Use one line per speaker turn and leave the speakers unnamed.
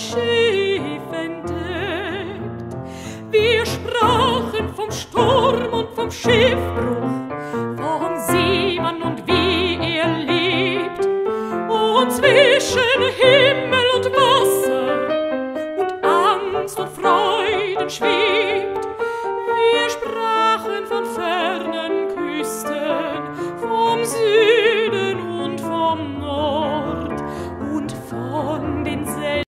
Schiff entdeckt. Wir sprachen vom Sturm und vom Schiffbruch, vom Simon und wie er lebt. Und zwischen Himmel und Wasser und Angst und Freuden schwebt. Wir sprachen von fernen Küsten, vom Süden und vom Norden.